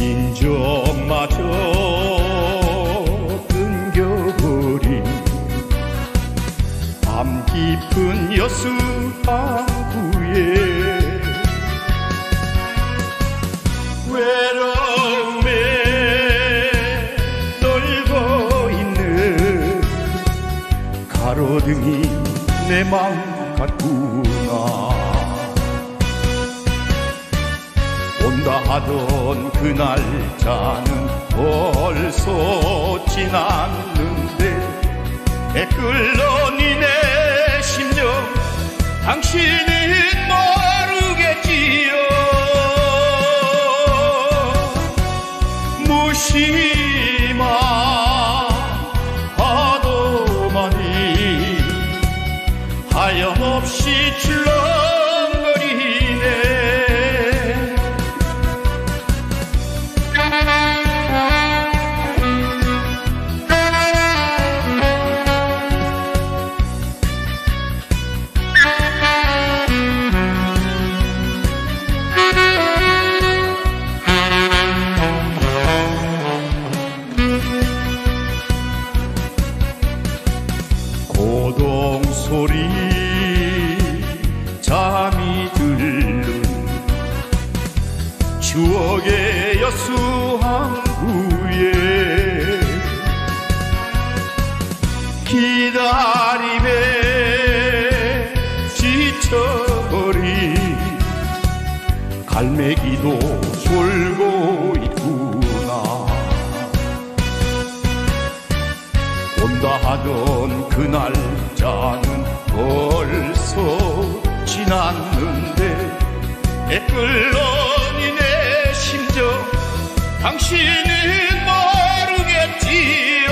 인정마저 끊겨버린 밤 깊은 여수 항구에 외로움에 떨고 있는 가로등이 내맘 같구나. 온다 하던 그 날짜는 벌써 지났는데 애끓러 니네 심정 당신은 모르겠지요. 무심한 파도만이 하염없이 출렁 고동 소리 잠이 들는 추억의 여수 항구에 기다림에 지쳐버린 갈매기도 온다 하던 그 날짜는 벌써 지났는데 애끓러니 내 심정 당신은 모르겠지요.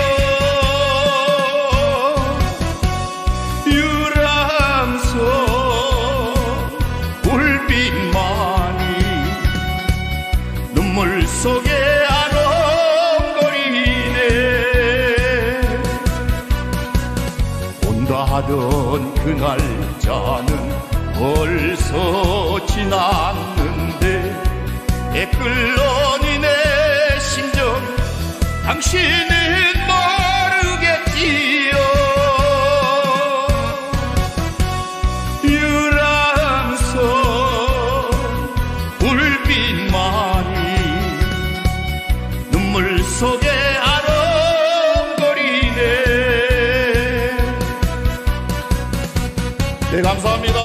유람선 불빛만이 눈물 속에 하던 그 날짜는 벌써 지났는데 애끓러니 내 심정 당신은 모르겠지요. 유람선 불빛만이 눈물 속에 네 감사합니다